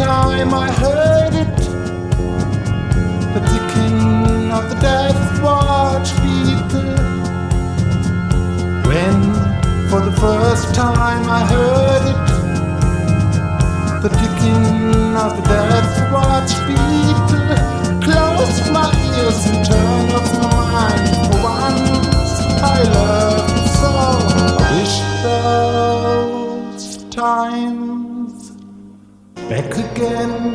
Time I heard it, the ticking of the death watch beetle. When for the first time I heard it, the ticking of the death watch beetle. Close my ears and turn off my mind. For once I loved so. I wish those times back again.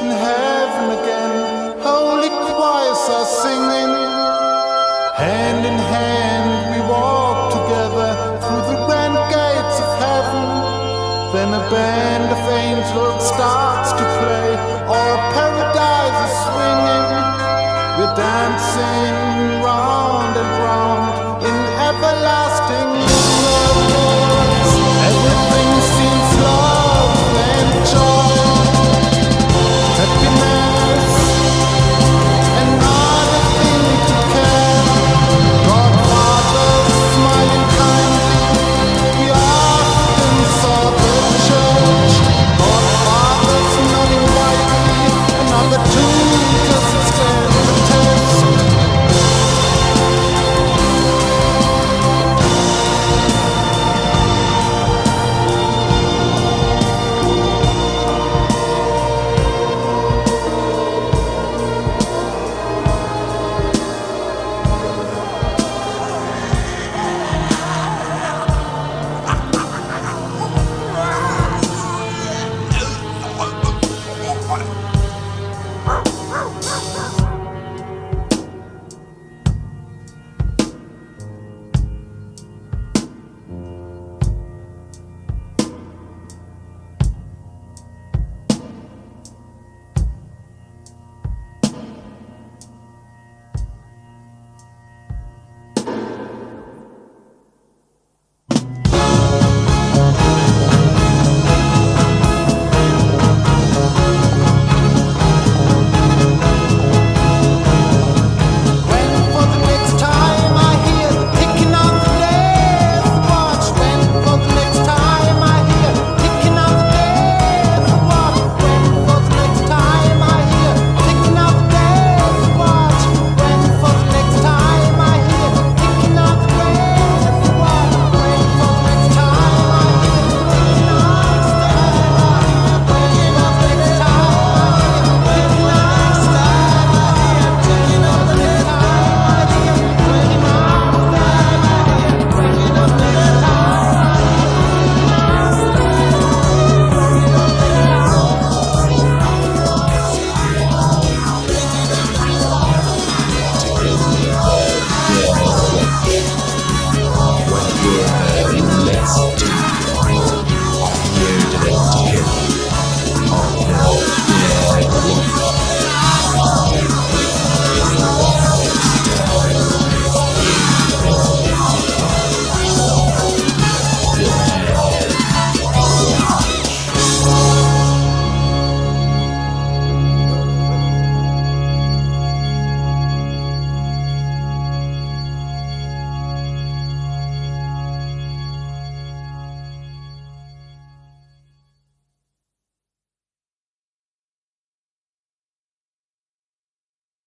and have